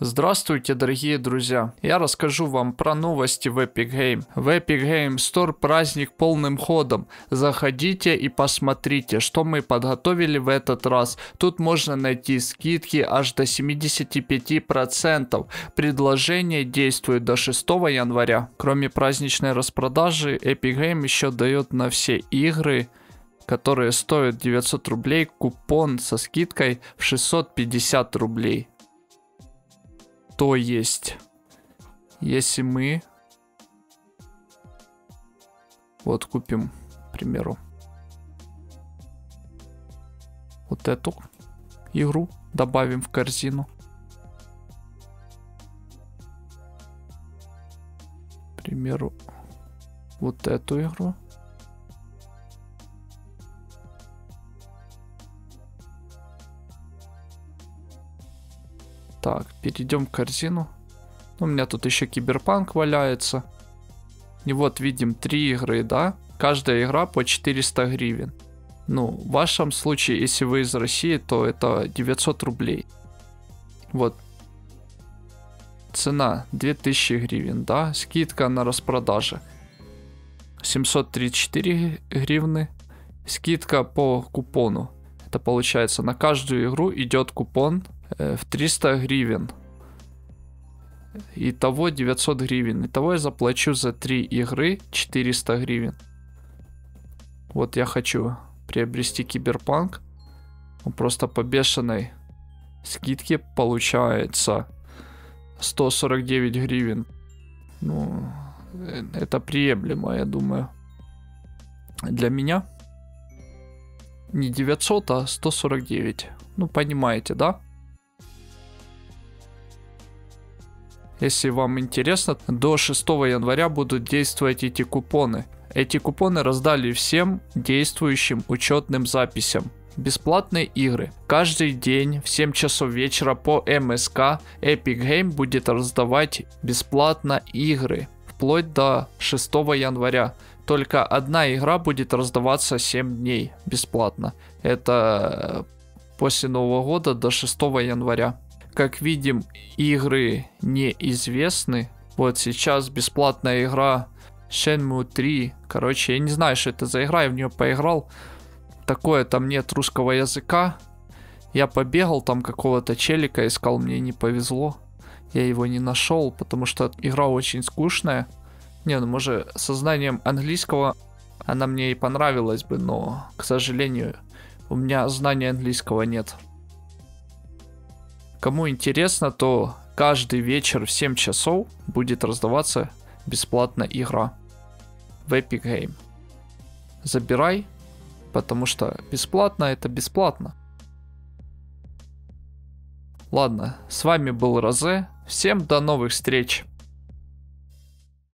Здравствуйте, дорогие друзья! Я расскажу вам про новости в Epic Game. В Epic Game Store праздник полным ходом. Заходите и посмотрите, что мы подготовили в этот раз. Тут можно найти скидки аж до 75%. Предложение действует до 6 января. Кроме праздничной распродажи, Epic Game еще дает на все игры которые стоят 900 рублей, купон со скидкой в 650 рублей. То есть, если мы вот купим, к примеру, вот эту игру, добавим в корзину. К примеру, вот эту игру. Так, перейдем в корзину. У меня тут еще киберпанк валяется. И вот видим три игры, да? Каждая игра по 400 гривен. Ну, в вашем случае, если вы из России, то это 900 рублей. Вот. Цена 2000 гривен, да? Скидка на распродаже. 734 гривны. Скидка по купону. Это получается на каждую игру идет купон в 300 гривен. Итого 900 гривен. Итого я заплачу за 3 игры 400 гривен. Вот я хочу приобрести киберпанк. Он просто по бешеной скидке получается 149 гривен. Ну, э, это приемлемо, я думаю. Для меня не 900, а 149. Ну, понимаете, да? Если вам интересно, до 6 января будут действовать эти купоны. Эти купоны раздали всем действующим учетным записям. Бесплатные игры. Каждый день в 7 часов вечера по МСК Epic Game будет раздавать бесплатно игры. Вплоть до 6 января. Только одна игра будет раздаваться 7 дней бесплатно. Это после Нового года до 6 января. Как видим, игры неизвестны. Вот сейчас бесплатная игра Shenmue 3. Короче, я не знаю, что это за игра, я в нее поиграл. Такое, там нет русского языка. Я побегал, там какого-то челика искал, мне не повезло. Я его не нашел, потому что игра очень скучная. Не, ну может со знанием английского она мне и понравилась бы, но, к сожалению, у меня знания английского нет. Кому интересно, то каждый вечер в 7 часов будет раздаваться бесплатно игра в Epic Game. Забирай, потому что бесплатно это бесплатно. Ладно, с вами был Розе. Всем до новых встреч.